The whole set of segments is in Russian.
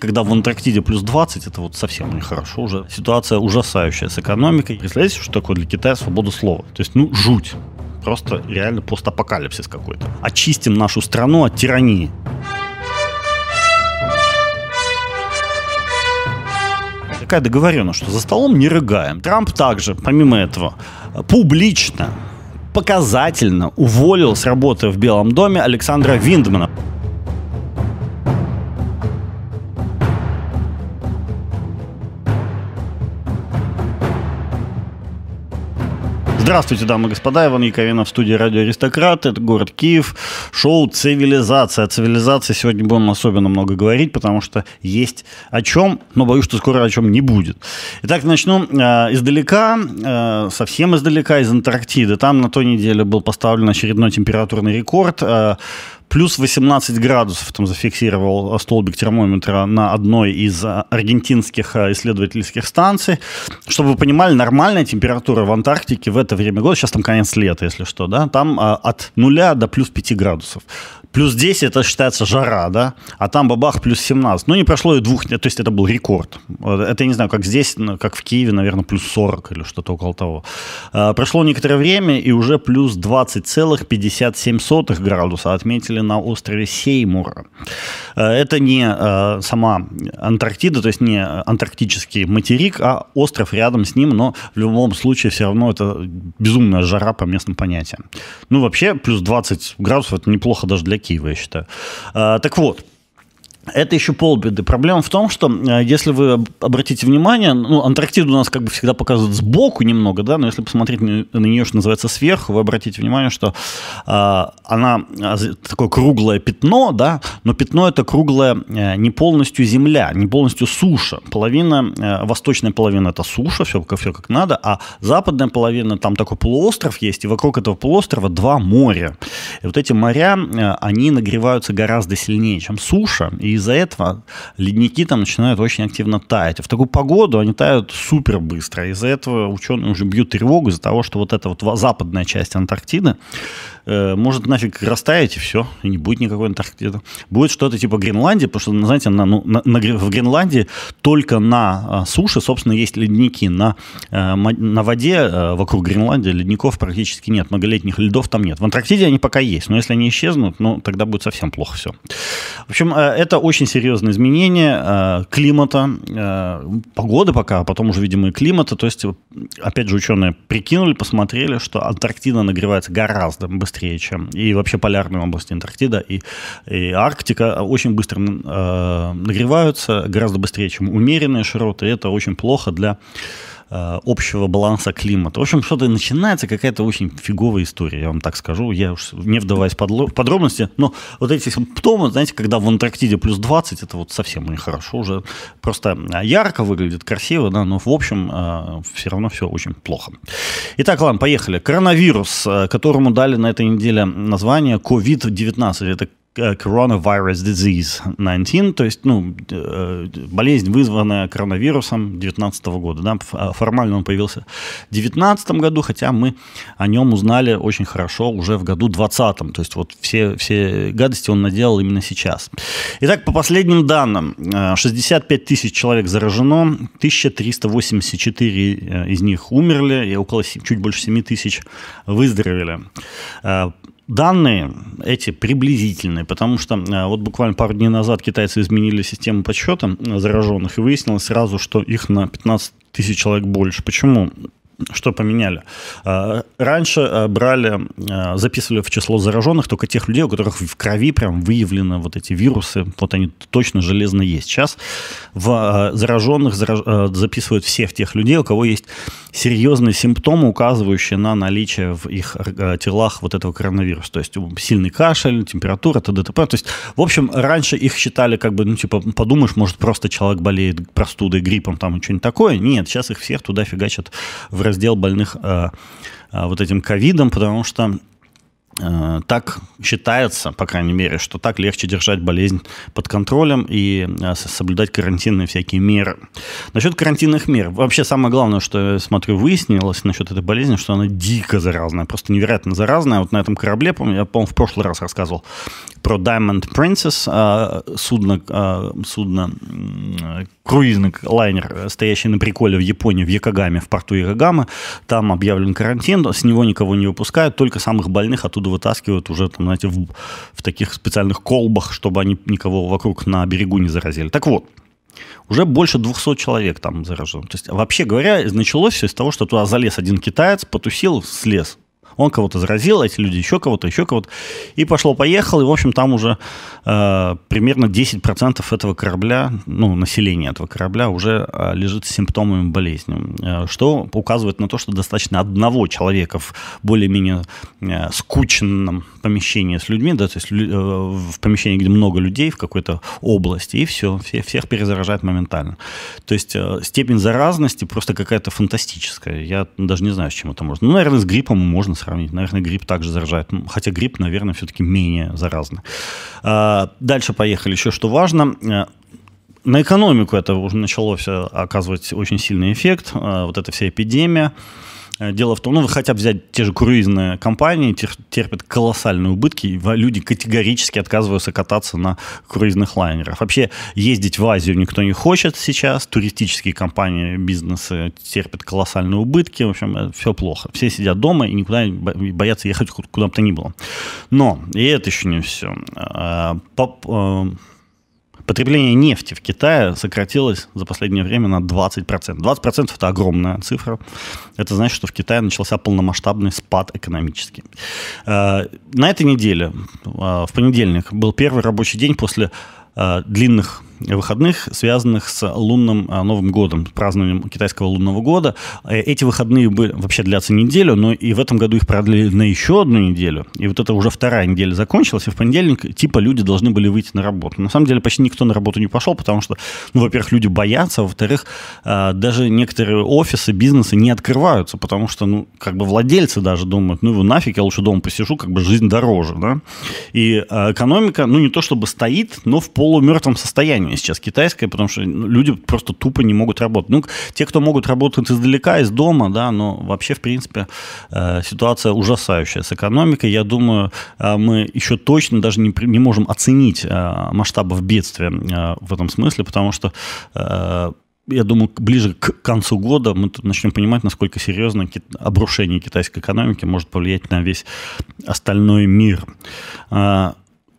Когда в Антарктиде плюс 20, это вот совсем нехорошо уже. Ситуация ужасающая с экономикой. Представляете, что такое для Китая свобода слова? То есть, ну, жуть. Просто реально постапокалипсис какой-то. Очистим нашу страну от тирании. Такая договоренность, что за столом не рыгаем. Трамп также, помимо этого, публично, показательно уволил с работы в Белом доме Александра Виндмана. Здравствуйте, дамы и господа. Иван Яковенов в студии «Радио Аристократ». Это город Киев. Шоу «Цивилизация». О цивилизации сегодня будем особенно много говорить, потому что есть о чем, но боюсь, что скоро о чем не будет. Итак, начну э, издалека, э, совсем издалека, из Антарктиды. Там на той неделе был поставлен очередной температурный рекорд. Э, плюс 18 градусов там зафиксировал столбик термометра на одной из а, аргентинских а, исследовательских станций. Чтобы вы понимали, нормальная температура в Антарктике в это время года, сейчас там конец лета, если что, да, там от нуля до плюс 5 градусов плюс 10 это считается жара, да, а там бабах плюс 17. Ну, не прошло и двух, то есть это был рекорд. Это, я не знаю, как здесь, как в Киеве, наверное, плюс 40 или что-то около того. А, прошло некоторое время, и уже плюс 20,57 градуса отметили на острове Сеймура. А, это не а, сама Антарктида, то есть не антарктический материк, а остров рядом с ним, но в любом случае все равно это безумная жара по местным понятиям. Ну, вообще, плюс 20 градусов – это неплохо даже для Киева, я считаю. А, так вот, это еще полбеды. Проблема в том, что э, если вы обратите внимание, ну, Антарктиду у нас как бы всегда показывают сбоку немного, да, но если посмотреть на, нее, что называется, сверху, вы обратите внимание, что э, она а, такое круглое пятно, да, но пятно это круглое э, не полностью земля, не полностью суша. Половина, э, восточная половина это суша, все, все как надо, а западная половина, там такой полуостров есть, и вокруг этого полуострова два моря. И вот эти моря, э, они нагреваются гораздо сильнее, чем суша, и из-за этого ледники там начинают очень активно таять. А в такую погоду они тают супер быстро. Из-за этого ученые уже бьют тревогу из-за того, что вот эта вот западная часть Антарктиды может нафиг растаять, и все, и не будет никакой Антарктиды. Будет что-то типа Гренландии, потому что, знаете, на, ну, на, на, в Гренландии только на а, суше, собственно, есть ледники. На, э, на воде э, вокруг Гренландии ледников практически нет, многолетних льдов там нет. В Антарктиде они пока есть, но если они исчезнут, ну, тогда будет совсем плохо все. В общем, э, это очень серьезное изменение э, климата, э, погоды пока, а потом уже, видимо, и климата. То есть, опять же, ученые прикинули, посмотрели, что Антарктида нагревается гораздо быстрее быстрее, чем и вообще полярные области Антарктида и, и Арктика очень быстро э, нагреваются, гораздо быстрее, чем умеренные широты. Это очень плохо для общего баланса климата. В общем, что-то начинается какая-то очень фиговая история, я вам так скажу. Я уж не вдаваясь в подробности, но вот эти симптомы, знаете, когда в Антарктиде плюс 20, это вот совсем нехорошо уже. Просто ярко выглядит, красиво, да, но в общем э, все равно все очень плохо. Итак, ладно, поехали. Коронавирус, э, которому дали на этой неделе название COVID-19. Это Э, coronavirus disease 19, то есть ну, э, болезнь, вызванная коронавирусом 2019 года. Да? А формально он появился в 2019 году, хотя мы о нем узнали очень хорошо уже в году 2020. То есть вот все, все гадости он наделал именно сейчас. Итак, по последним данным, 65 э, тысяч человек заражено, 1384 из них умерли, и около чуть больше 7 тысяч выздоровели. Данные эти приблизительные, потому что э, вот буквально пару дней назад китайцы изменили систему подсчета зараженных, и выяснилось сразу, что их на 15 тысяч человек больше. Почему? Что поменяли? А, раньше а, брали, а, записывали в число зараженных только тех людей, у которых в крови прям выявлены вот эти вирусы, вот они точно железно есть. Сейчас в зараженных записывают всех тех людей, у кого есть серьезные симптомы, указывающие на наличие в их телах вот этого коронавируса. То есть сильный кашель, температура, т.д. То есть, в общем, раньше их считали как бы, ну, типа, подумаешь, может, просто человек болеет простудой, гриппом там что-нибудь такое. Нет, сейчас их всех туда фигачат в раздел больных э, э, вот этим ковидом, потому что так считается, по крайней мере, что так легче держать болезнь под контролем и э, соблюдать карантинные всякие меры. Насчет карантинных мер. Вообще самое главное, что я смотрю, выяснилось насчет этой болезни, что она дико заразная, просто невероятно заразная. Вот на этом корабле, помню, я, по-моему, в прошлый раз рассказывал про Diamond Princess, э, судно, судно круизный лайнер, стоящий на приколе в Японии, в Якогаме, в порту Якогама. Там объявлен карантин, с него никого не выпускают, только самых больных оттуда вытаскивают уже, там, знаете, в, в таких специальных колбах, чтобы они никого вокруг на берегу не заразили. Так вот, уже больше 200 человек там заражен. То есть, вообще говоря, началось все с того, что туда залез один китаец, потусил, слез он кого-то заразил, а эти люди еще кого-то, еще кого-то. И пошло-поехал, и, в общем, там уже э, примерно 10% этого корабля, ну, населения этого корабля уже э, лежит с симптомами болезни. Э, что указывает на то, что достаточно одного человека в более-менее э, скучном помещении с людьми, да, то есть э, в помещении, где много людей в какой-то области, и все, все всех перезаражает моментально. То есть э, степень заразности просто какая-то фантастическая. Я даже не знаю, с чем это можно. Ну, наверное, с гриппом можно сравнить. Наверное, грипп также заражает. Хотя грипп, наверное, все-таки менее заразный. А, дальше поехали. Еще что важно э, на экономику это уже начало все оказывать очень сильный эффект, вот эта вся эпидемия. Э, дело в том, ну, вы хотя бы взять те же круизные компании, терпят колоссальные убытки, и люди категорически отказываются кататься на круизных лайнерах. Вообще ездить в Азию никто не хочет сейчас, туристические компании, бизнесы терпят колоссальные убытки, в общем, э, все плохо. Все сидят дома и никуда боятся ехать куда бы то ни было. Но и это еще не все. Потребление нефти в Китае сократилось за последнее время на 20%. 20% это огромная цифра. Это значит, что в Китае начался полномасштабный спад экономический. Э, на этой неделе, э, в понедельник, был первый рабочий день после э, длинных выходных, связанных с лунным а, Новым годом, празднованием китайского лунного года. Э, эти выходные были, вообще длятся неделю, но и в этом году их продлили на еще одну неделю. И вот это уже вторая неделя закончилась, и в понедельник типа люди должны были выйти на работу. На самом деле почти никто на работу не пошел, потому что, ну, во-первых, люди боятся, а во-вторых, а, даже некоторые офисы, бизнесы не открываются, потому что, ну, как бы владельцы даже думают, ну, его нафиг, я лучше дома посижу, как бы жизнь дороже, да. И экономика, ну, не то чтобы стоит, но в полумертвом состоянии население сейчас китайское, потому что ну, люди просто тупо не могут работать. Ну, те, кто могут работать издалека, из дома, да, но вообще, в принципе, э, ситуация ужасающая с экономикой. Я думаю, э, мы еще точно даже не, не можем оценить э, масштабов бедствия в этом смысле, потому что я думаю, ближе к концу года мы начнем понимать, насколько серьезно обрушение китайской экономики может повлиять на весь остальной мир.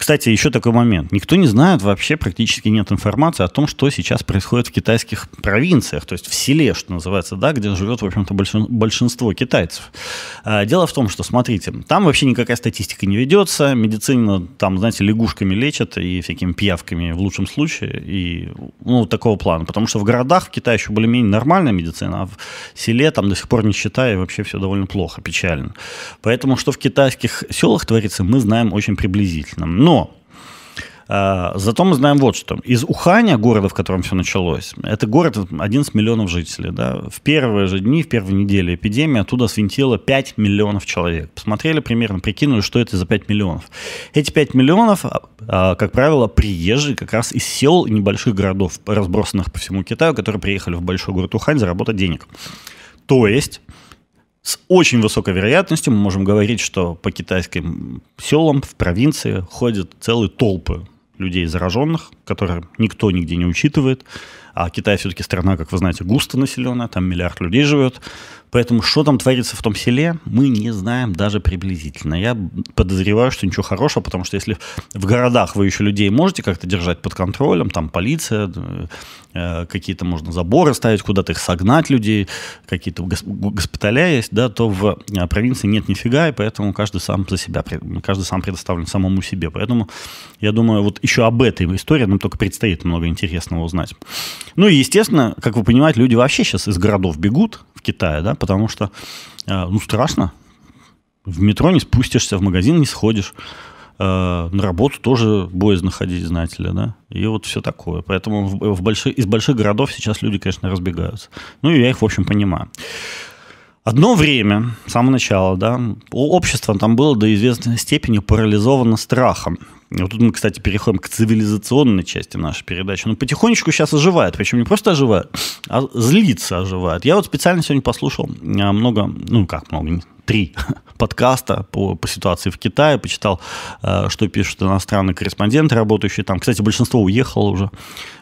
Кстати, еще такой момент. Никто не знает, вообще практически нет информации о том, что сейчас происходит в китайских провинциях, то есть в селе, что называется, да, где живет, в общем-то, большинство китайцев. А, дело в том, что, смотрите, там вообще никакая статистика не ведется, медицина там, знаете, лягушками лечат и всякими пиявками в лучшем случае, и, ну, такого плана. Потому что в городах в Китае еще более-менее нормальная медицина, а в селе там до сих пор нищета, и вообще все довольно плохо, печально. Поэтому, что в китайских селах творится, мы знаем очень приблизительно. Но но а, Зато мы знаем вот что. Из Уханя, города, в котором все началось, это город 11 миллионов жителей. Да? В первые же дни, в первые недели эпидемии оттуда свинтило 5 миллионов человек. Посмотрели примерно, прикинули, что это за 5 миллионов. Эти 5 миллионов, а, а, как правило, приезжие как раз из сел и небольших городов, разбросанных по всему Китаю, которые приехали в большой город Ухань заработать денег. То есть с очень высокой вероятностью мы можем говорить, что по китайским селам в провинции ходят целые толпы людей зараженных, которые никто нигде не учитывает. А Китай все-таки страна, как вы знаете, густо населенная, там миллиард людей живет. Поэтому что там творится в том селе, мы не знаем даже приблизительно. Я подозреваю, что ничего хорошего, потому что если в городах вы еще людей можете как-то держать под контролем, там полиция, э, какие-то можно заборы ставить, куда-то их согнать людей, какие-то госпиталя есть, да, то в э, провинции нет нифига, и поэтому каждый сам за себя, каждый сам предоставлен самому себе. Поэтому я думаю, вот еще об этой истории нам только предстоит много интересного узнать. Ну и, естественно, как вы понимаете, люди вообще сейчас из городов бегут в Китае, да, потому что, э, ну, страшно. В метро не спустишься, в магазин не сходишь, э, на работу тоже боязно ходить, знаете ли, да, и вот все такое. Поэтому в, в больших, из больших городов сейчас люди, конечно, разбегаются. Ну, и я их, в общем, понимаю. Одно время, с самого начала, да, общество там было до известной степени парализовано страхом. Вот тут мы, кстати, переходим к цивилизационной части нашей передачи. Ну, потихонечку сейчас оживает. Причем не просто оживает, а злится оживает. Я вот специально сегодня послушал а, много, ну, как много, три подкаста по, по ситуации в Китае, почитал, а, что пишут иностранные корреспонденты, работающие там. Кстати, большинство уехало уже.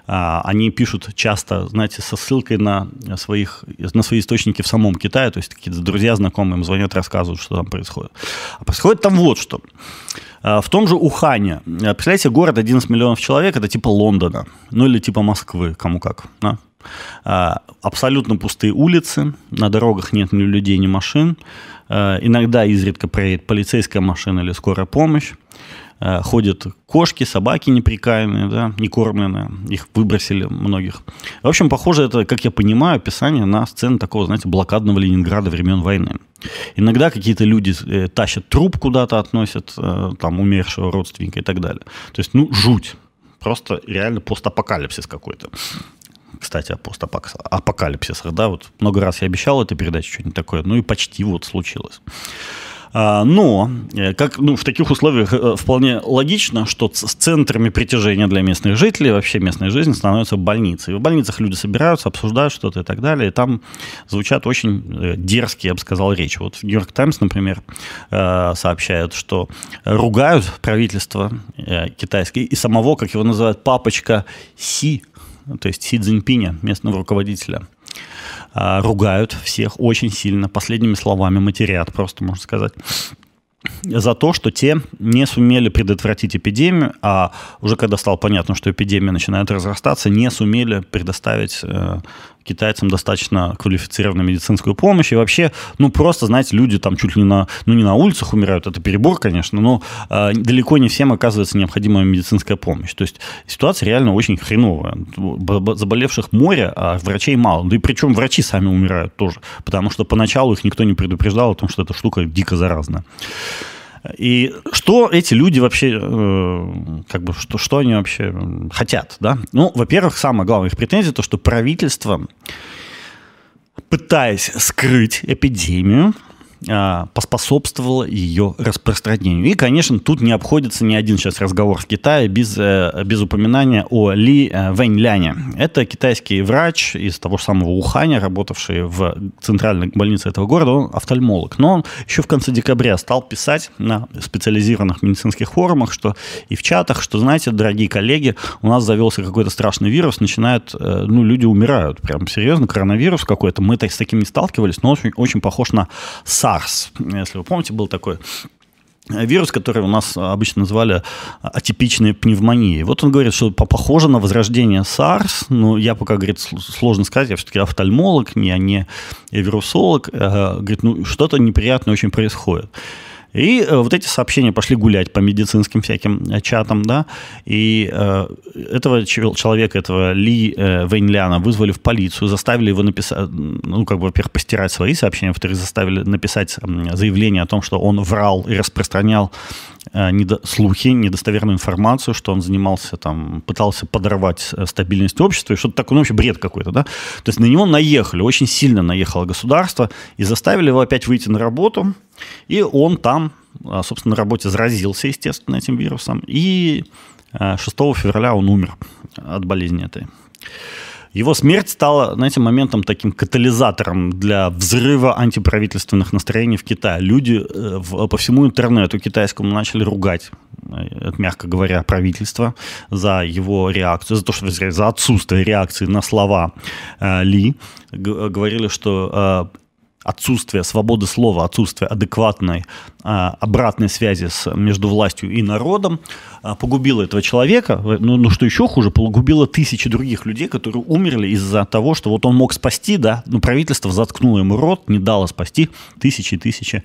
А, они пишут часто, знаете, со ссылкой на, своих, на свои источники в самом Китае, то есть какие-то друзья, знакомые им звонят, рассказывают, что там происходит. А происходит там вот что. А, в том же Ухане, а, представляете, город 11 миллионов человек, это типа Лондона, ну или типа Москвы, кому как. Да? А, абсолютно пустые улицы, на дорогах нет ни людей, ни машин. Иногда изредка проедет полицейская машина или скорая помощь. Э, ходят кошки, собаки неприкаянные, да, не кормленные, их выбросили многих. В общем, похоже, это, как я понимаю, описание на сцену такого, знаете, блокадного Ленинграда времен войны. Иногда какие-то люди э, тащат труп куда-то, относят, э, там, умершего родственника и так далее. То есть, ну, жуть. Просто реально постапокалипсис какой-то. Кстати, о постапокалипсисах, да, вот много раз я обещал этой передаче что-нибудь такое, ну и почти вот случилось. А, но, э, как ну, в таких условиях э, вполне логично, что с центрами притяжения для местных жителей, вообще местной жизни становятся больницы. И в больницах люди собираются, обсуждают что-то и так далее, и там звучат очень э, дерзкие, я бы сказал, речи. Вот в «Нью-Йорк Таймс», например, сообщают, что ругают правительство китайское и самого, как его называют, папочка Си, то есть Си Цзиньпиня, местного руководителя – а, ругают всех очень сильно, последними словами матерят, просто можно сказать за то, что те не сумели предотвратить эпидемию, а уже когда стало понятно, что эпидемия начинает разрастаться, не сумели предоставить э, китайцам достаточно квалифицированную медицинскую помощь. И вообще, ну, просто, знаете, люди там чуть ли не на, ну, не на улицах умирают, это перебор, конечно, но э, далеко не всем оказывается необходимая медицинская помощь. То есть ситуация реально очень хреновая. Заболевших море, а врачей мало. Да и причем врачи сами умирают тоже, потому что поначалу их никто не предупреждал о том, что эта штука дико заразная. И что эти люди вообще, э, как бы, что, что они вообще хотят, да? Ну, во-первых, самое главное их претензия, то, что правительство, пытаясь скрыть эпидемию, поспособствовало ее распространению. И, конечно, тут не обходится ни один сейчас разговор в Китае без, э, без упоминания о Ли э, Вэньляне. Это китайский врач из того же самого Уханя, работавший в центральной больнице этого города, он офтальмолог. Но он еще в конце декабря стал писать на специализированных медицинских форумах, что и в чатах, что, знаете, дорогие коллеги, у нас завелся какой-то страшный вирус, начинает, э, ну, люди умирают. Прям серьезно, коронавирус какой-то. Мы с таким не сталкивались, но очень, очень похож на SARS SARS, если вы помните, был такой вирус, который у нас обычно называли атипичной пневмонией. Вот он говорит, что похоже на возрождение SARS, но я пока, говорит, сложно сказать, я все-таки офтальмолог, я не вирусолог, э, говорит, ну что-то неприятное очень происходит. И э, вот эти сообщения пошли гулять по медицинским всяким э, чатам, да, и э, этого человека, этого Ли э, Вейнляна вызвали в полицию, заставили его написать, ну, как бы, во-первых, постирать свои сообщения, во-вторых, заставили написать заявление о том, что он врал и распространял Э, недо, слухи, недостоверную информацию, что он занимался там, пытался подорвать э, стабильность общества и что-то такое, ну вообще бред какой-то, да. То есть на него наехали, очень сильно наехало государство и заставили его опять выйти на работу, и он там, а, собственно, на работе заразился, естественно, этим вирусом, и 6 э, февраля он умер от болезни этой. Его смерть стала, знаете, моментом таким катализатором для взрыва антиправительственных настроений в Китае. Люди э, в, по всему интернету китайскому начали ругать, э, мягко говоря, правительство за его реакцию, за то, что за отсутствие реакции на слова э, Ли. Говорили, что э, отсутствие свободы слова, отсутствие адекватной а, обратной связи с, между властью и народом а, погубило этого человека. Ну, ну, что еще хуже, погубило тысячи других людей, которые умерли из-за того, что вот он мог спасти, да, но правительство заткнуло ему рот, не дало спасти тысячи и тысячи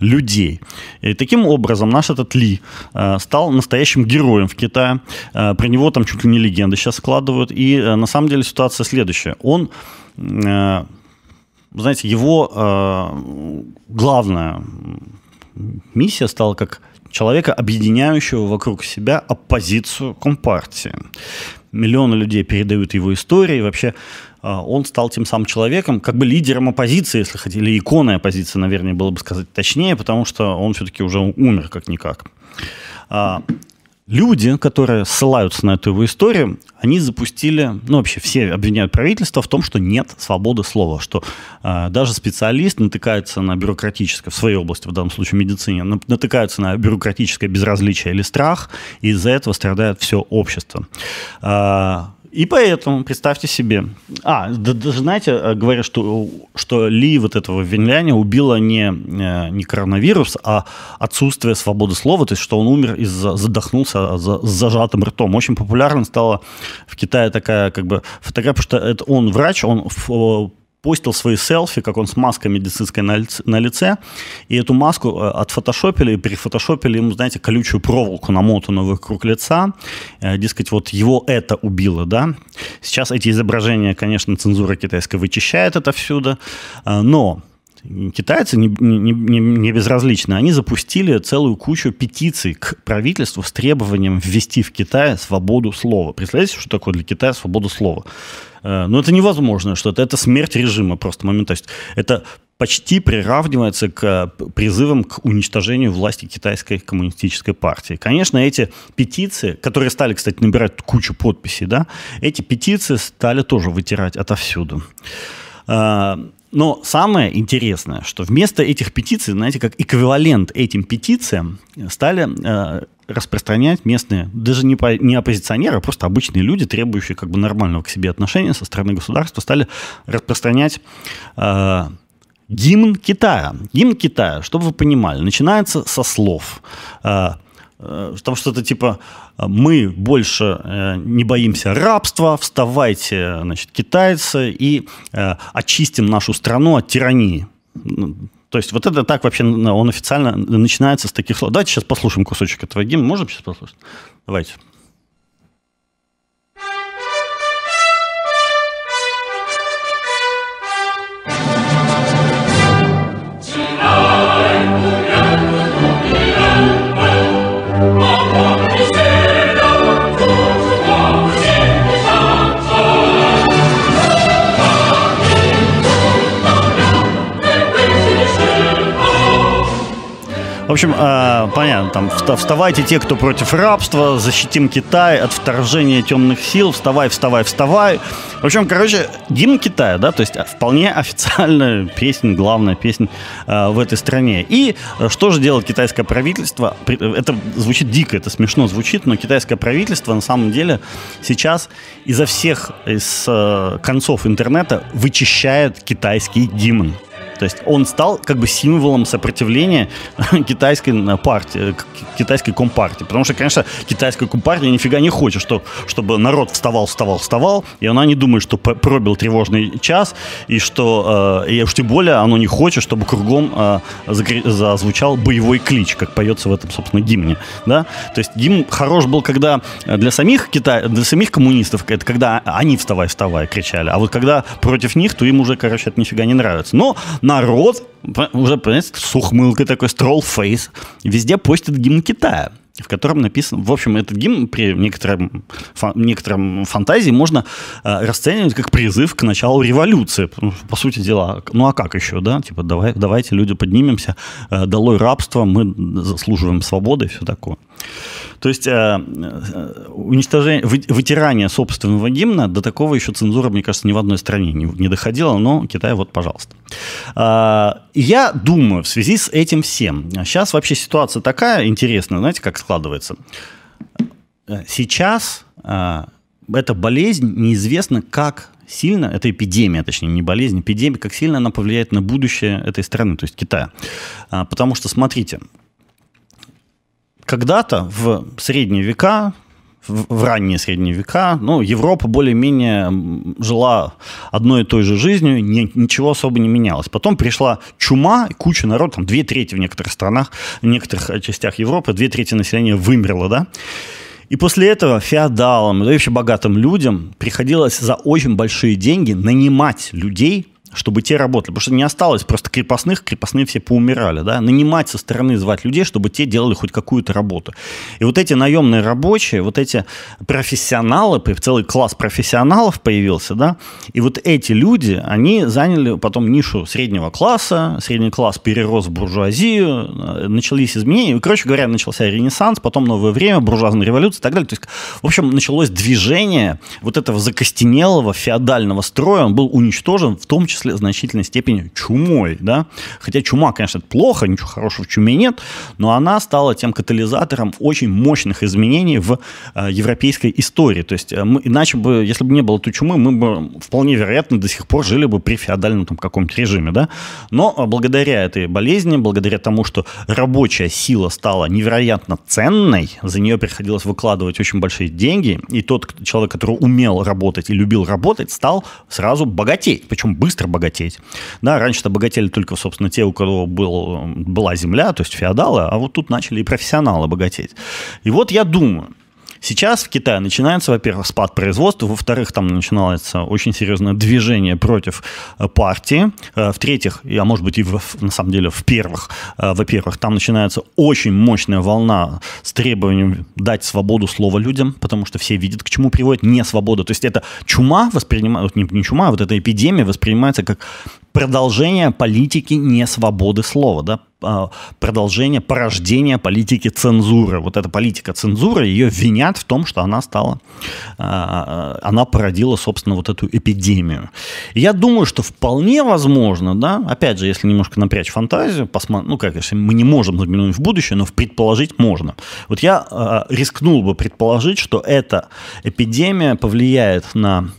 людей. И таким образом наш этот Ли а, стал настоящим героем в Китае. Про него там чуть ли не легенды сейчас складывают. И а, на самом деле ситуация следующая. Он а, знаете, его э, главная миссия стала как человека, объединяющего вокруг себя оппозицию Компартии. Миллионы людей передают его истории, вообще а, он стал тем самым человеком, как бы лидером оппозиции, если хотели, иконой оппозиции, наверное, было бы сказать точнее, потому что он все-таки уже умер как-никак. Люди, которые ссылаются на эту его историю, они запустили, ну вообще все обвиняют правительство в том, что нет свободы слова, что э, даже специалист натыкается на бюрократическое, в своей области, в данном случае медицине, натыкается на бюрократическое безразличие или страх, и из-за этого страдает все общество. Э, и поэтому, представьте себе, а, даже знаете, э, говорят, что, что Ли, вот этого винляня, убила не, э, не коронавирус, а отсутствие свободы слова, то есть что он умер из-за, задохнулся за, с зажатым ртом. Очень популярна стала в Китае такая как бы фотография, потому что это он врач, он постил свои селфи, как он с маской медицинской на лице, на лице и эту маску э, отфотошопили и перефотошопили ему, знаете, колючую проволоку, намотанную вокруг лица. Э, дескать, вот его это убило, да. Сейчас эти изображения, конечно, цензура китайская вычищает это всюду, э, но китайцы не, не, не, не безразличны. Они запустили целую кучу петиций к правительству с требованием ввести в Китае свободу слова. Представляете, что такое для Китая свобода слова? Э, Но ну, это невозможно, что это, это смерть режима просто момент. То есть это почти приравнивается к э, призывам к уничтожению власти китайской коммунистической партии. Конечно, эти петиции, которые стали, кстати, набирать кучу подписей, да, эти петиции стали тоже вытирать отовсюду. Э, но самое интересное, что вместо этих петиций, знаете, как эквивалент этим петициям стали распространять местные, даже не, по, не оппозиционеры, а просто обычные люди, требующие как бы нормального к себе отношения со стороны государства, стали распространять э, гимн Китая. Гимн Китая, чтобы вы понимали, начинается со слов. Э, э, потому что это типа мы больше э, не боимся рабства, вставайте, значит, китайцы, и э, очистим нашу страну от тирании. То есть вот это так вообще, он официально начинается с таких слов. Давайте сейчас послушаем кусочек этого гимна. Можем сейчас послушать? Давайте. В общем, э, понятно, там вставайте те, кто против рабства, защитим Китай от вторжения темных сил, вставай, вставай, вставай. В общем, короче, гимн Китая, да, то есть э, вполне официальная песня, главная песня э, в этой стране. И э, что же делает китайское правительство? Э, это звучит дико, это смешно звучит, но китайское правительство на самом деле сейчас изо всех из э, концов интернета вычищает китайский гимн. То есть он стал как бы символом сопротивления китайской партии, китайской компартии. Потому что, конечно, китайская компартия нифига не хочет, что, чтобы народ вставал, вставал, вставал, и она не думает, что пробил тревожный час, и что, э, и уж тем более оно не хочет, чтобы кругом э, зазвучал боевой клич, как поется в этом, собственно, гимне. Да? То есть гимн хорош был, когда для самих, Китай, для самих коммунистов, это когда они вставай, вставай кричали, а вот когда против них, то им уже, короче, это нифига не нравится. Но народ уже, понимаете, с ухмылкой такой строл фейс везде постит гимн Китая в котором написано, в общем, этот гимн при некотором, фа, некотором фантазии можно э, расценивать как призыв к началу революции. По сути дела, ну а как еще, да? Типа, давай, давайте, люди, поднимемся, э, долой рабство, мы заслуживаем свободы и все такое. То есть э, э, уничтожение, вытирание собственного гимна, до такого еще цензура, мне кажется, ни в одной стране не, не доходила, но Китай вот, пожалуйста. Э, я думаю, в связи с этим всем, сейчас вообще ситуация такая интересная, знаете, как складывается. Сейчас э, эта болезнь неизвестно, как сильно, это эпидемия, точнее, не болезнь, эпидемия, как сильно она повлияет на будущее этой страны, то есть Китая. А, потому что, смотрите, когда-то в средние века, в ранние средние века, ну, Европа более-менее жила одной и той же жизнью, ни, ничего особо не менялось. Потом пришла чума, и куча народ, там две трети в некоторых странах, в некоторых частях Европы, две трети населения вымерло, да. И после этого феодалам, да и вообще богатым людям приходилось за очень большие деньги нанимать людей чтобы те работали. Потому что не осталось просто крепостных, крепостные все поумирали. Да? Нанимать со стороны, звать людей, чтобы те делали хоть какую-то работу. И вот эти наемные рабочие, вот эти профессионалы, целый класс профессионалов появился, да, и вот эти люди, они заняли потом нишу среднего класса, средний класс перерос в буржуазию, э, начались изменения, и, короче говоря, начался ренессанс, потом новое время, буржуазная революция и так далее. То есть, в общем, началось движение вот этого закостенелого феодального строя, он был уничтожен в том числе в значительной степени чумой, да, хотя чума, конечно, это плохо, ничего хорошего в чуме нет, но она стала тем катализатором очень мощных изменений в э, европейской истории. То есть, э, мы, иначе бы, если бы не было той чумы, мы бы вполне вероятно до сих пор жили бы при феодальном там каком-то режиме, да. Но э, благодаря этой болезни, благодаря тому, что рабочая сила стала невероятно ценной, за нее приходилось выкладывать очень большие деньги, и тот человек, который умел работать и любил работать, стал сразу богатеть, причем быстро богатеть. Да, раньше-то богатели только, собственно, те, у кого был, была земля, то есть феодалы, а вот тут начали и профессионалы богатеть. И вот я думаю, Сейчас в Китае начинается, во-первых, спад производства, во-вторых, там начинается очень серьезное движение против э, партии, э, в-третьих, а может быть и в, на самом деле в первых, э, во-первых, там начинается очень мощная волна с требованием дать свободу слова людям, потому что все видят, к чему приводит не свобода. То есть это чума воспринимается, не, не чума, а вот эта эпидемия воспринимается как продолжение политики несвободы слова, да, а, продолжение порождения политики цензуры. Вот эта политика цензуры, ее винят в том, что она стала, а, она породила, собственно, вот эту эпидемию. Я думаю, что вполне возможно, да, опять же, если немножко напрячь фантазию, посмотреть, ну, как, если мы не можем заглянуть в будущее, но предположить можно. Вот я а, рискнул бы предположить, что эта эпидемия повлияет на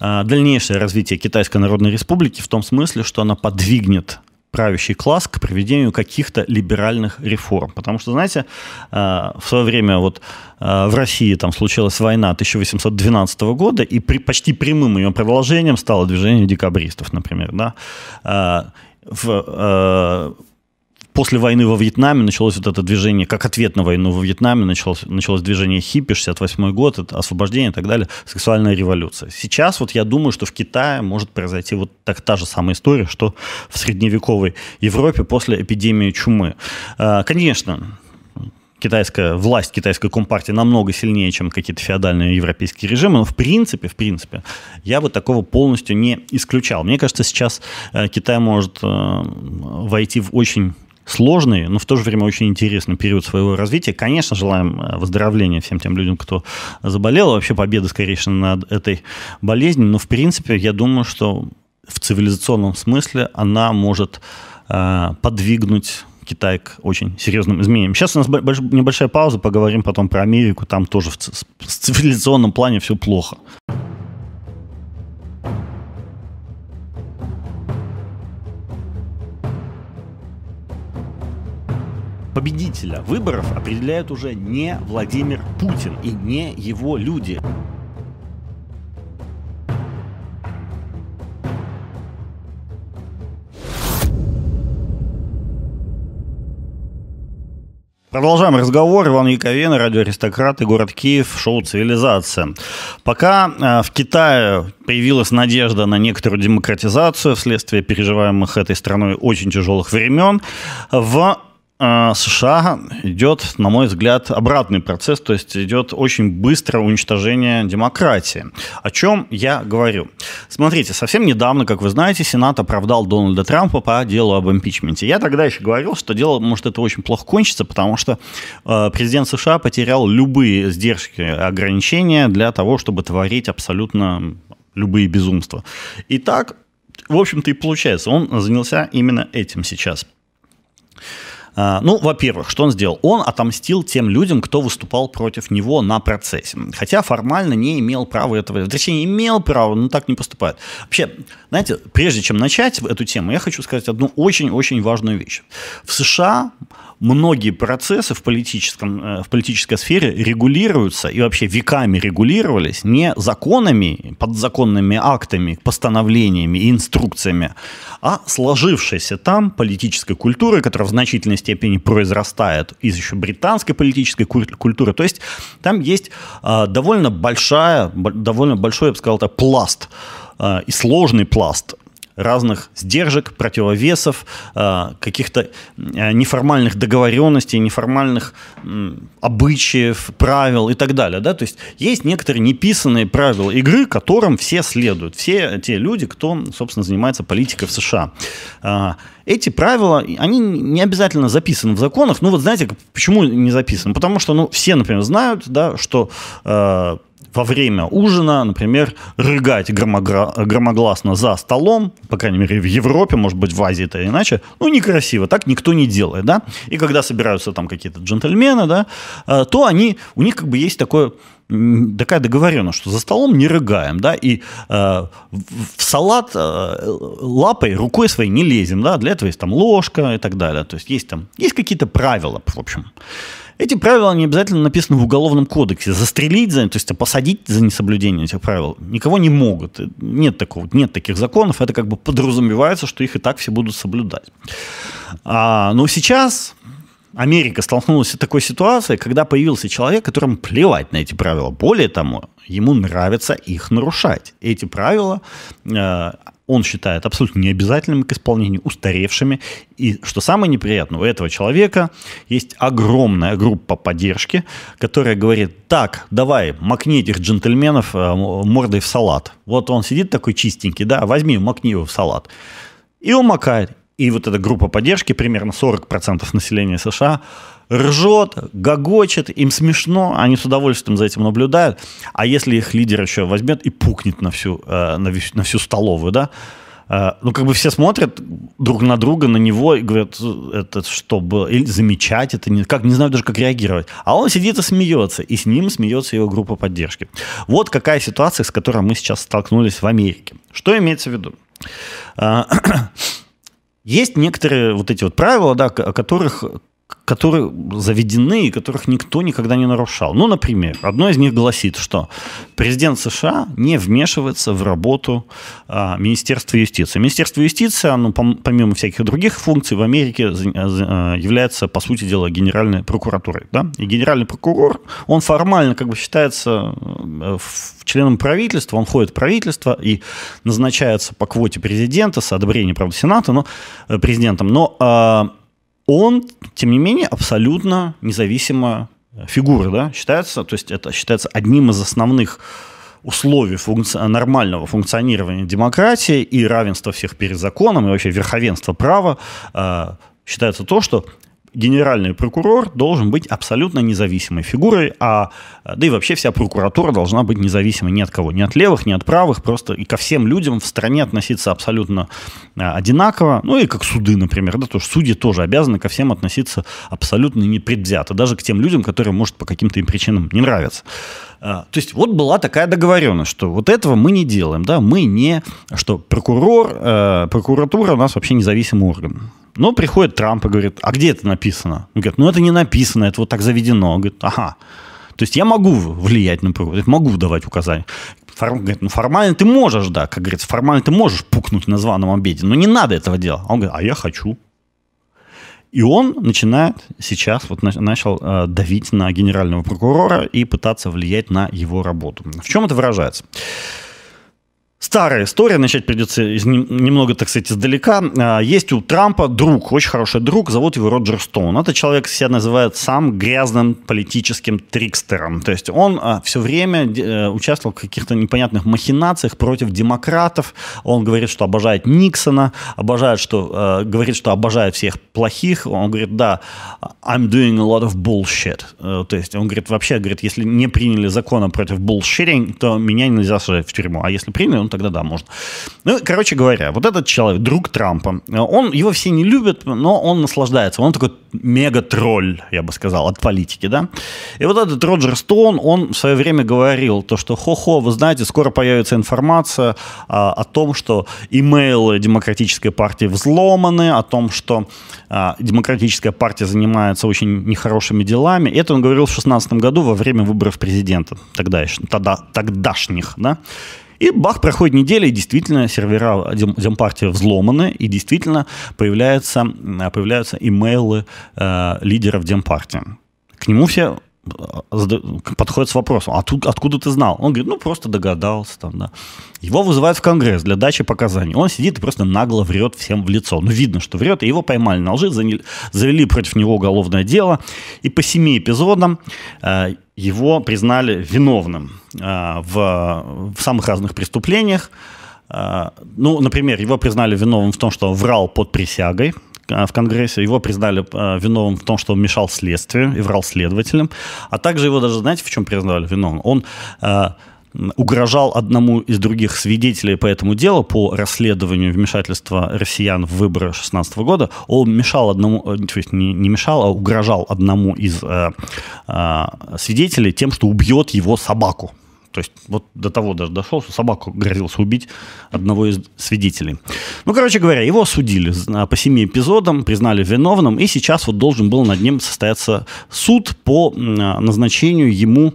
дальнейшее развитие Китайской Народной Республики в том смысле, что она подвигнет правящий класс к проведению каких-то либеральных реформ. Потому что, знаете, э, в свое время вот э, в России там случилась война 1812 года, и при, почти прямым ее продолжением стало движение декабристов, например. Да? В, после войны во Вьетнаме началось вот это движение, как ответ на войну во Вьетнаме, началось, началось движение хиппи, 68 год, это освобождение и так далее, сексуальная революция. Сейчас вот я думаю, что в Китае может произойти вот так, та же самая история, что в средневековой Европе после эпидемии чумы. А, конечно, китайская власть, китайская компартия намного сильнее, чем какие-то феодальные европейские режимы, но в принципе, в принципе, я бы такого полностью не исключал. Мне кажется, сейчас э, Китай может э, войти в очень сложный, но в то же время очень интересный период своего развития. Конечно, желаем э, выздоровления всем тем людям, кто заболел, вообще победы, скорее над этой болезнью, но в принципе я думаю, что в цивилизационном смысле она может э, подвигнуть Китай к очень серьезным изменениям. Сейчас у нас небольшая пауза, поговорим потом про Америку, там тоже в цивилизационном плане все плохо. Победителя выборов определяет уже не Владимир Путин и не его люди. Продолжаем разговор. Иван Яковина, радио «Аристократ» и город Киев, шоу «Цивилизация». Пока э, в Китае появилась надежда на некоторую демократизацию вследствие переживаемых этой страной очень тяжелых времен, в США идет, на мой взгляд, обратный процесс, то есть идет очень быстрое уничтожение демократии. О чем я говорю? Смотрите, совсем недавно, как вы знаете, Сенат оправдал Дональда Трампа по делу об импичменте. Я тогда еще говорил, что дело может это очень плохо кончится, потому что э, президент США потерял любые сдержки, ограничения для того, чтобы творить абсолютно любые безумства. И так, в общем-то, и получается. Он занялся именно этим сейчас. А, ну, во-первых, что он сделал? Он отомстил тем людям, кто выступал против него на процессе. Хотя формально не имел права этого, точнее, имел право, но так не поступает. Вообще, знаете, прежде чем начать эту тему, я хочу сказать одну очень-очень важную вещь. В США многие процессы в, политическом, э, в политической сфере регулируются и вообще веками регулировались не законами, подзаконными актами, постановлениями и инструкциями, а сложившейся там политической культурой, которая в значительной степени произрастает из еще британской политической культуры. То есть там есть э, довольно большая, довольно большой, я бы сказал, так, пласт э, и сложный пласт разных сдержек, противовесов, э, каких-то э, неформальных договоренностей, неформальных обычаев, правил и так далее. Да? То есть есть некоторые неписанные правила игры, которым все следуют. Все те люди, кто, собственно, занимается политикой в США. Эти правила, они не обязательно записаны в законах. Ну вот знаете, почему не записаны? Потому что ну, все, например, знают, да, что во время ужина, например, рыгать громогласно за столом, по крайней мере, в Европе, может быть, в Азии это иначе, ну, некрасиво, так никто не делает, да, и когда собираются там какие-то джентльмены, да, э, то они, у них как бы есть такое такая договоренность, что за столом не рыгаем, да, и э, в салат э, лапой, рукой своей не лезем, да, для этого есть там ложка и так далее, то есть есть там, есть какие-то правила, в общем. Эти правила не обязательно написаны в Уголовном кодексе. Застрелить за, то есть посадить за несоблюдение этих правил никого не могут. Нет, такого, нет таких законов. Это как бы подразумевается, что их и так все будут соблюдать. А, но сейчас Америка столкнулась с такой ситуацией, когда появился человек, которому плевать на эти правила. Более того, ему нравится их нарушать. Эти правила э, он считает абсолютно необязательными к исполнению, устаревшими. И что самое неприятное, у этого человека есть огромная группа поддержки, которая говорит, так, давай, макни этих джентльменов э, мордой в салат. Вот он сидит такой чистенький, да, возьми, макни его в салат. И он макает. И вот эта группа поддержки, примерно 40% населения США, ржет, гогочет, им смешно, они с удовольствием за этим наблюдают. А если их лидер еще возьмет и пукнет на всю, э, на, всю, на всю столовую, да, э, ну, как бы все смотрят друг на друга, на него и говорят, это что было, или замечать это, не, как, не знаю даже, как реагировать. А он сидит и смеется, и с ним смеется его группа поддержки. Вот какая ситуация, с которой мы сейчас столкнулись в Америке. Что имеется в виду? Э, есть некоторые вот эти вот правила, да, о которых которые заведены и которых никто никогда не нарушал. Ну, например, одно из них гласит, что президент США не вмешивается в работу а, Министерства юстиции. Министерство юстиции, оно, помимо всяких других функций, в Америке а, является, по сути дела, генеральной прокуратурой. Да? И генеральный прокурор, он формально как бы считается э, членом правительства, он входит в правительство и назначается по квоте президента с одобрения, правда, Сената, но э, президентом. Но а, он, тем не менее, абсолютно независимая фигура, да, считается, то есть это считается одним из основных условий функци... нормального функционирования демократии и равенства всех перед законом и вообще верховенства права э, считается то, что генеральный прокурор должен быть абсолютно независимой фигурой, а да и вообще вся прокуратура должна быть независимой ни от кого, ни от левых, ни от правых, просто и ко всем людям в стране относиться абсолютно а, одинаково, ну и как суды, например, да, то что судьи тоже обязаны ко всем относиться абсолютно непредвзято, даже к тем людям, которые, может, по каким-то им причинам не нравятся. А, то есть вот была такая договоренность, что вот этого мы не делаем, да, мы не, что прокурор, э, прокуратура у нас вообще независимый орган. Но приходит Трамп и говорит, а где это написано? Он говорит, ну это не написано, это вот так заведено. Он говорит, ага. То есть я могу влиять на прокурора, могу давать указания. Форм, говорит, ну формально ты можешь, да, как говорится, формально ты можешь пукнуть на званом обеде, но не надо этого делать. А он говорит, а я хочу. И он начинает сейчас, вот начал э, давить на генерального прокурора и пытаться влиять на его работу. В чем это выражается? Старая история, начать придется из, немного, так сказать, издалека. А, есть у Трампа друг, очень хороший друг, зовут его Роджер Стоун. Этот человек себя называет сам грязным политическим трикстером. То есть он а, все время э, участвовал в каких-то непонятных махинациях против демократов. Он говорит, что обожает Никсона, обожает, что, э, говорит, что обожает всех плохих. Он говорит, да, I'm doing a lot of bullshit. Э, то есть он говорит, вообще, говорит, если не приняли закона против bullshitting, то меня нельзя сажать в тюрьму. А если приняли, тогда да, можно. Ну, короче говоря, вот этот человек, друг Трампа, он, его все не любят, но он наслаждается. Он такой мега-тролль, я бы сказал, от политики, да. И вот этот Роджер Стоун, он в свое время говорил, то, что хо-хо, вы знаете, скоро появится информация а, о том, что имейлы Демократической партии взломаны, о том, что а, Демократическая партия занимается очень нехорошими делами. Это он говорил в 2016 году во время выборов президента, тогда, тогда, тогдашних, да. И бах, проходит неделя, и действительно сервера Демпартии взломаны, и действительно появляются, появляются имейлы э, лидеров Демпартии. К нему все подходит с вопросом, а тут, откуда ты знал? Он говорит, ну, просто догадался там, да. Его вызывают в Конгресс для дачи показаний. Он сидит и просто нагло врет всем в лицо. Ну, видно, что врет, и его поймали на лжи, завели против него уголовное дело, и по семи эпизодам э, его признали виновным э, в, в самых разных преступлениях. Э, ну, например, его признали виновным в том, что он врал под присягой, в Конгрессе. Его признали э, виновным в том, что он мешал следствию и врал следователям. А также его даже, знаете, в чем признали виновным? Он э, угрожал одному из других свидетелей по этому делу, по расследованию вмешательства россиян в выборы 2016 года, он мешал одному, то есть не, не мешал, а угрожал одному из э, э, свидетелей тем, что убьет его собаку. То есть вот до того даже дошел, что собаку грозился убить одного из свидетелей. Ну, короче говоря, его осудили по семи эпизодам, признали виновным, и сейчас вот должен был над ним состояться суд по назначению ему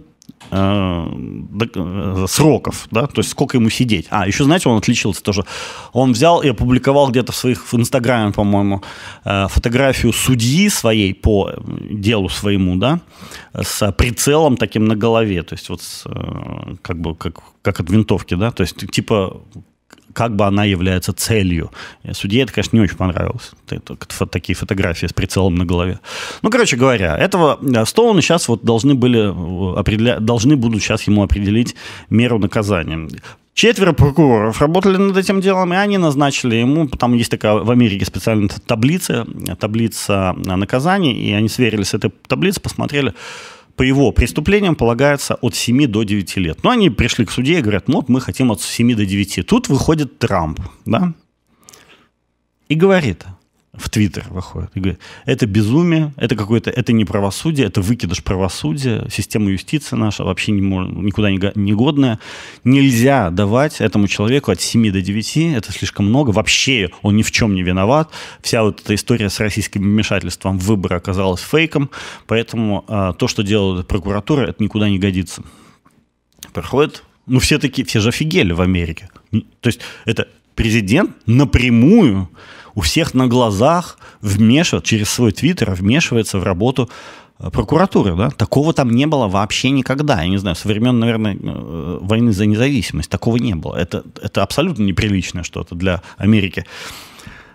сроков, да, то есть сколько ему сидеть. А, еще, знаете, он отличился тоже. Он взял и опубликовал где-то в своих, в Инстаграме, по-моему, э, фотографию судьи своей по делу своему, да, с прицелом таким на голове, то есть вот с, как бы как, как от винтовки, да, то есть типа как бы она является целью. Судье это, конечно, не очень понравилось. Такие фотографии с прицелом на голове. Ну, короче говоря, этого э, Стоуна сейчас вот должны были э, определя... должны будут сейчас ему определить меру наказания. Четверо прокуроров работали над этим делом, и они назначили ему, там есть такая в Америке специальная таблица, таблица наказаний, и они сверились с этой таблицей, посмотрели, по его преступлениям полагается от 7 до 9 лет. Но они пришли к суде и говорят, ну вот мы хотим от 7 до 9. Тут выходит Трамп, да, и говорит, в Твиттер выходит и говорит, это безумие, это какое-то, это не правосудие, это выкидыш правосудия, система юстиции наша вообще не никуда не, годная. Нельзя давать этому человеку от 7 до 9, это слишком много, вообще он ни в чем не виноват. Вся вот эта история с российским вмешательством в выборы оказалась фейком, поэтому а, то, что делает прокуратура, это никуда не годится. Проходит, ну все такие, все же офигели в Америке. То есть это президент напрямую у всех на глазах вмешивает, через свой твиттер вмешивается в работу э, прокуратуры, да, такого там не было вообще никогда. Я не знаю, со времен, наверное, э, войны за независимость такого не было. Это, это абсолютно неприличное что-то для Америки.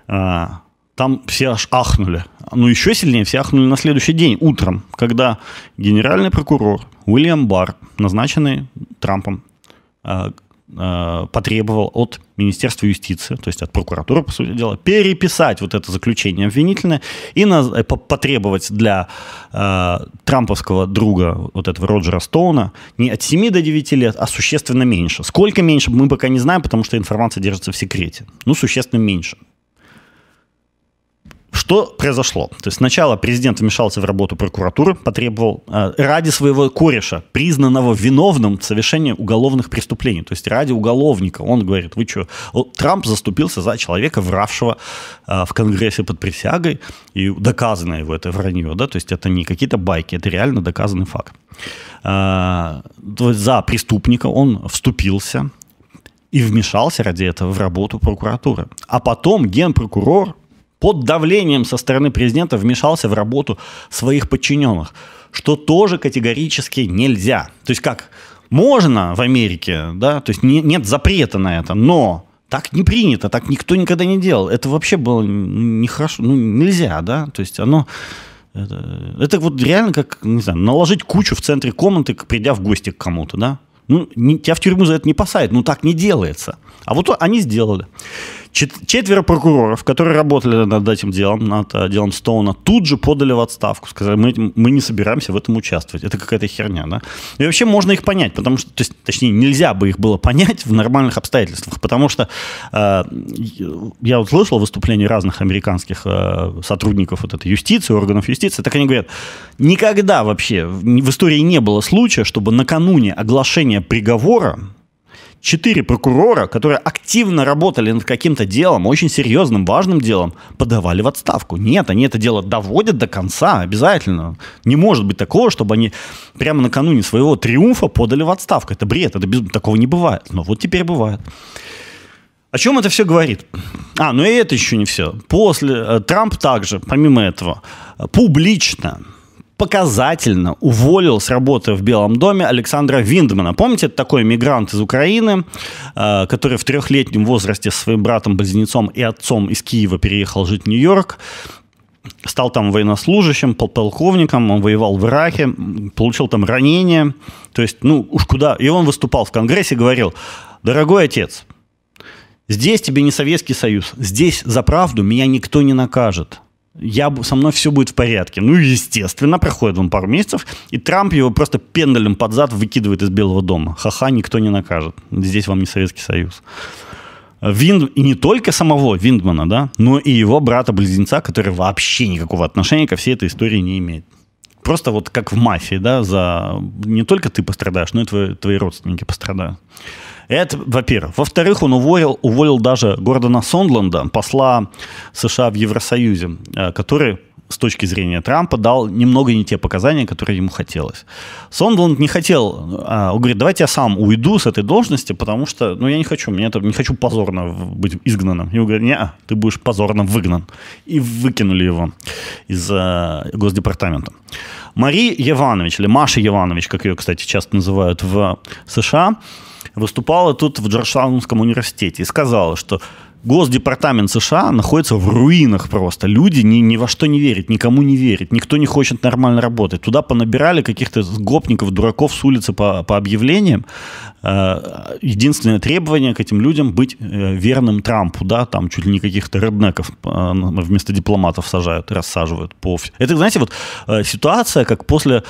А, там все аж ахнули. Ну, еще сильнее все ахнули на следующий день, утром, когда генеральный прокурор Уильям Барр, назначенный Трампом, Э, потребовал от Министерства юстиции, то есть от прокуратуры, по сути дела, переписать вот это заключение обвинительное и на, э, потребовать для э, трамповского друга вот этого Роджера Стоуна не от 7 до 9 лет, а существенно меньше. Сколько меньше, мы пока не знаем, потому что информация держится в секрете. Ну, существенно меньше. Что произошло? То есть сначала президент вмешался в работу прокуратуры, потребовал э, ради своего кореша, признанного виновным в совершении уголовных преступлений, то есть ради уголовника. Он говорит, вы что? Трамп заступился за человека, вравшего э, в Конгрессе под присягой, и доказано его это вранье, да, то есть это не какие-то байки, это реально доказанный факт. Э, то есть за преступника он вступился, и вмешался ради этого в работу прокуратуры. А потом генпрокурор под давлением со стороны президента вмешался в работу своих подчиненных, что тоже категорически нельзя. То есть как можно в Америке, да, то есть не, нет запрета на это, но так не принято, так никто никогда не делал. Это вообще было нехорошо, ну нельзя, да, то есть оно... Это, это вот реально как, не знаю, наложить кучу в центре комнаты, придя в гости к кому-то, да? Ну, не, тебя в тюрьму за это не посадят, ну так не делается. А вот они сделали. Четверо прокуроров, которые работали над этим делом, над э, делом Стоуна, тут же подали в отставку. Сказали, мы, мы не собираемся в этом участвовать. Это какая-то херня, да? И вообще можно их понять, потому что, то есть, точнее, нельзя бы их было понять в нормальных обстоятельствах, потому что э, я вот слышал выступления разных американских э, сотрудников вот этой юстиции, органов юстиции, так они говорят, никогда вообще в истории не было случая, чтобы накануне оглашения приговора четыре прокурора, которые активно работали над каким-то делом, очень серьезным, важным делом, подавали в отставку. Нет, они это дело доводят до конца обязательно. Не может быть такого, чтобы они прямо накануне своего триумфа подали в отставку. Это бред, это без... такого не бывает. Но вот теперь бывает. О чем это все говорит? А, ну и это еще не все. После э, Трамп также, помимо этого, публично показательно уволил с работы в Белом доме Александра Виндмана. Помните, это такой мигрант из Украины, э, который в трехлетнем возрасте со своим братом-близнецом и отцом из Киева переехал жить в Нью-Йорк стал там военнослужащим, полковником, он воевал в Ираке, получил там ранение, то есть, ну, уж куда. И он выступал в Конгрессе, говорил, дорогой отец, здесь тебе не Советский Союз, здесь за правду меня никто не накажет. Я, со мной все будет в порядке. Ну, естественно, проходит он пару месяцев, и Трамп его просто пендалем под зад выкидывает из Белого дома. Ха-ха, никто не накажет. Здесь вам не Советский Союз. Винд... И не только самого Виндмана, да, но и его брата-близнеца, который вообще никакого отношения ко всей этой истории не имеет. Просто вот как в мафии, да, за... не только ты пострадаешь, но и твои, твои родственники пострадают. Это, во-первых. Во-вторых, он уволил, уволил даже Гордона Сондланда, посла США в Евросоюзе, э, который с точки зрения Трампа дал немного не те показания, которые ему хотелось. Сондланд не хотел, а, он говорит, давайте я сам уйду с этой должности, потому что, ну, я не хочу, мне это, не хочу позорно быть изгнанным. Ему говорят, не, ты будешь позорно выгнан. И выкинули его из э, Госдепартамента. Мари Еванович, или Маша Еванович, как ее, кстати, часто называют в США, выступала тут в Джорджтаунском университете и сказала, что Госдепартамент США находится в руинах просто. Люди ни, ни во что не верят, никому не верят, никто не хочет нормально работать. Туда понабирали каких-то гопников, дураков с улицы по, по объявлениям. Э, единственное требование к этим людям быть э, верным Трампу, да, там чуть ли не каких-то реднеков э, вместо дипломатов сажают, рассаживают. По... Это, знаете, вот ситуация, как после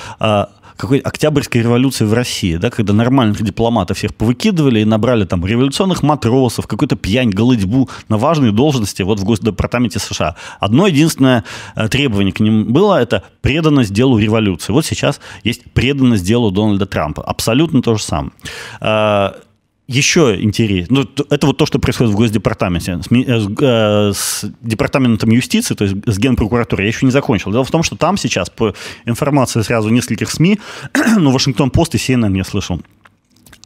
какой Октябрьской революции в России, да, когда нормальных дипломатов всех повыкидывали и набрали там революционных матросов, какую-то пьянь, голыдьбу на важные должности вот в Госдепартаменте США. Одно единственное э, требование к ним было – это преданность делу революции. Вот сейчас есть преданность делу Дональда Трампа. Абсолютно то же самое э, еще интереснее. Ну, это вот то, что происходит в Госдепартаменте. С, э, э, с Департаментом юстиции, то есть с Генпрокуратурой, я еще не закончил. Дело в том, что там сейчас, по информации сразу нескольких СМИ, ну, Вашингтон-Пост и CNN я слышал,